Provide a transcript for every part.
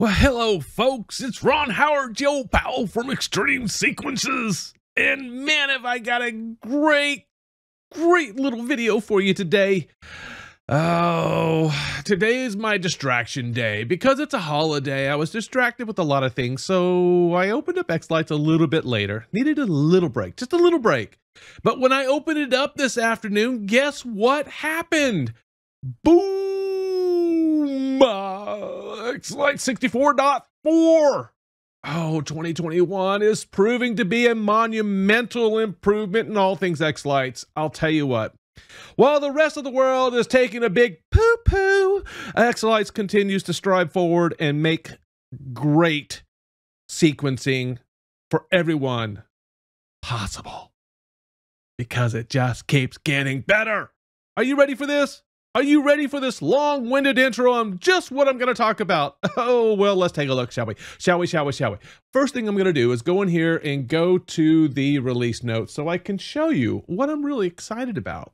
Well, hello, folks. It's Ron Howard Joe Powell from xTreme Sequences. And man, have I got a great, great little video for you today. Oh, today is my distraction day. Because it's a holiday, I was distracted with a lot of things, so I opened up xLights a little bit later. Needed a little break, just a little break. But when I opened it up this afternoon, guess what happened? Boom! Uh, X-Light 64.4! Oh, 2021 is proving to be a monumental improvement in all things xLights. I'll tell you what. While the rest of the world is taking a big poo-poo, xLights continues to strive forward and make great sequencing for everyone possible. Because it just keeps getting better. Are you ready for this? Are you ready for this long-winded intro on just what I'm going to talk about? Oh, well, let's take a look, shall we? Shall we, shall we, shall we? First thing I'm going to do is go in here and go to the release notes so I can show you what I'm really excited about.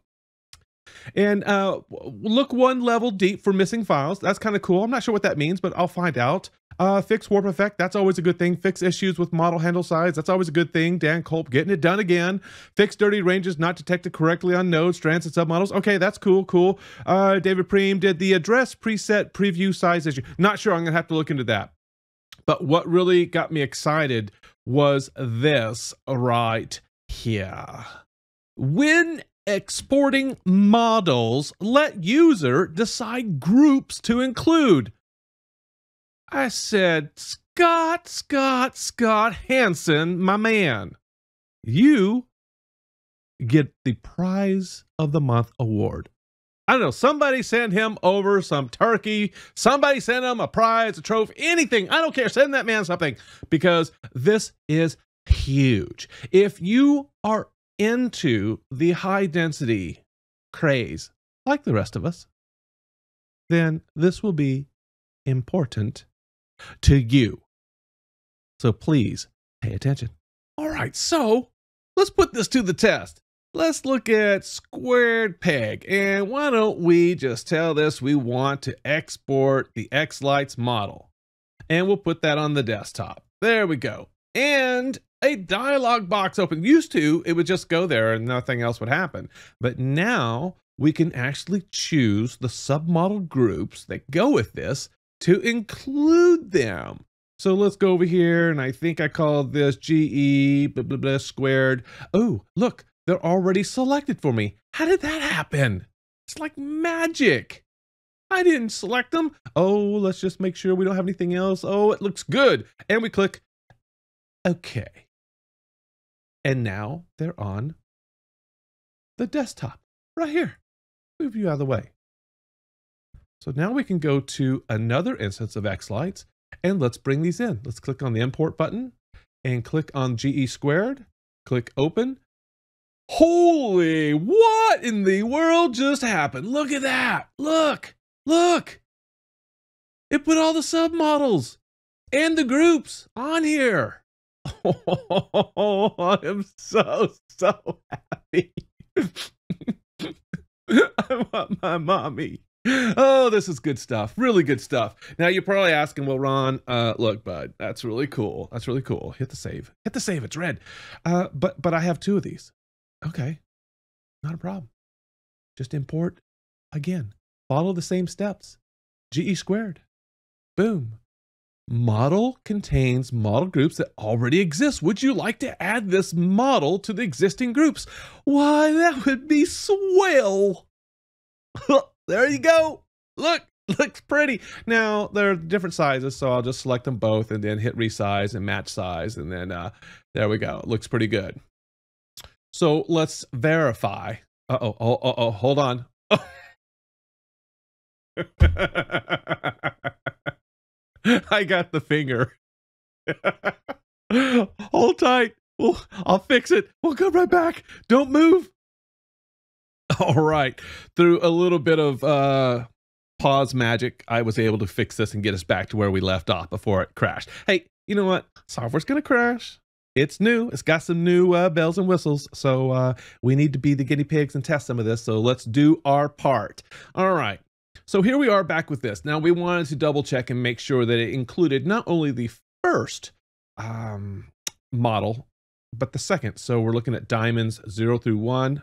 And uh, look one level deep for missing files. That's kind of cool. I'm not sure what that means, but I'll find out. Uh, fix warp effect. That's always a good thing. Fix issues with model handle size. That's always a good thing. Dan Kulp getting it done again. Fix dirty ranges not detected correctly on nodes, strands, and submodels. Okay, that's cool. Cool. Uh, David Preem did the address preset preview size issue. Not sure. I'm gonna have to look into that. But what really got me excited was this right here. When exporting models, let user decide groups to include. I said, Scott, Scott, Scott Hanson, my man, you get the prize of the month award. I don't know, somebody send him over some turkey, somebody send him a prize, a trophy, anything. I don't care. Send that man something because this is huge. If you are into the high density craze, like the rest of us, then this will be important to you. So please pay attention. All right, so let's put this to the test. Let's look at squared peg. And why don't we just tell this we want to export the xLights model. And we'll put that on the desktop. There we go. And a dialog box open. Used to, it would just go there and nothing else would happen. But now we can actually choose the submodel groups that go with this to include them. So let's go over here, and I think I called this GE blah, blah, blah, squared. Oh, look, they're already selected for me. How did that happen? It's like magic. I didn't select them. Oh, let's just make sure we don't have anything else. Oh, it looks good. And we click OK. And now they're on the desktop right here. Move you out of the way. So now we can go to another instance of xLights and let's bring these in. Let's click on the import button and click on GE squared, click open. Holy, what in the world just happened? Look at that. Look, look. It put all the submodels and the groups on here. Oh, I am so, so happy. I want my mommy. Oh, this is good stuff. Really good stuff. Now you're probably asking, well, Ron, uh, look, bud, that's really cool. That's really cool. Hit the save. Hit the save. It's red. Uh, but but I have two of these. Okay, not a problem. Just import again. Follow the same steps. GE squared. Boom. Model contains model groups that already exist. Would you like to add this model to the existing groups? Why, that would be swell. there you go. Look, looks pretty. Now, they're different sizes, so I'll just select them both and then hit resize and match size. And then uh, there we go. It looks pretty good. So let's verify. Uh-oh, oh, oh, oh, hold on. I got the finger. Hold tight. I'll fix it. We'll come right back. Don't move. All right. Through a little bit of uh, pause magic, I was able to fix this and get us back to where we left off before it crashed. Hey, you know what? Software's going to crash. It's new. It's got some new uh, bells and whistles. So uh, we need to be the guinea pigs and test some of this. So let's do our part. All right. So here we are back with this. Now we wanted to double check and make sure that it included not only the first um, model, but the second. So we're looking at diamonds zero through one,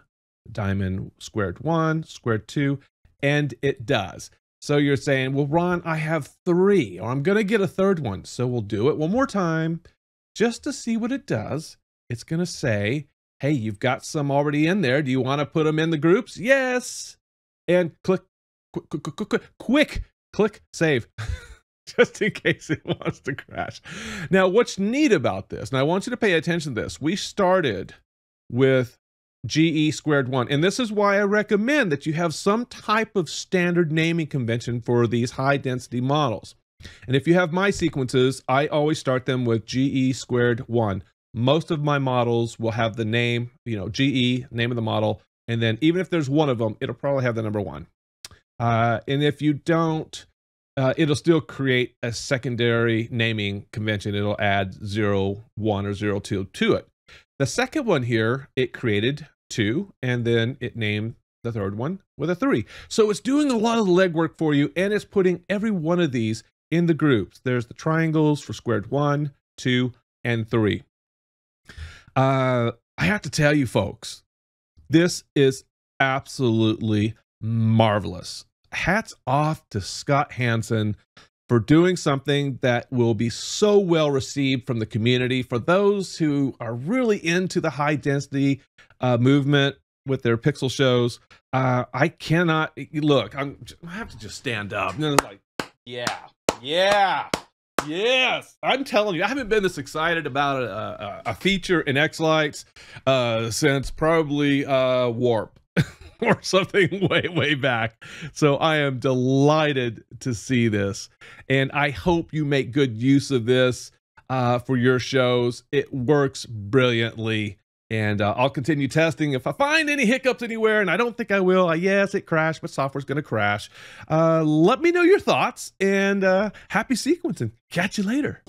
diamond squared one, squared two, and it does. So you're saying, well, Ron, I have three, or I'm going to get a third one. So we'll do it one more time just to see what it does. It's going to say, hey, you've got some already in there. Do you want to put them in the groups? Yes. And click, quick, quick, quick, quick, quick click save. just in case it wants to crash. Now, what's neat about this, and I want you to pay attention to this, we started with GE squared one. And this is why I recommend that you have some type of standard naming convention for these high density models. And if you have my sequences, I always start them with GE squared one. Most of my models will have the name, you know, GE, name of the model. And then even if there's one of them, it'll probably have the number one. Uh, and if you don't, uh, it'll still create a secondary naming convention. It'll add zero, one, or zero, two to it. The second one here, it created two, and then it named the third one with a three. So it's doing a lot of legwork for you, and it's putting every one of these in the groups. There's the triangles for squared one, two, and three. Uh, I have to tell you, folks, this is absolutely marvelous. Hats off to Scott Hanson for doing something that will be so well received from the community. For those who are really into the high density uh, movement with their pixel shows, uh, I cannot look. I'm, I have to just stand up. And like, yeah, yeah, yes. I'm telling you, I haven't been this excited about a, a, a feature in xLights uh, since probably uh, Warp. or something way, way back. So I am delighted to see this. And I hope you make good use of this uh, for your shows. It works brilliantly. And uh, I'll continue testing. If I find any hiccups anywhere, and I don't think I will, uh, yes, it crashed, but software's going to crash. Uh, let me know your thoughts and uh, happy sequencing. Catch you later.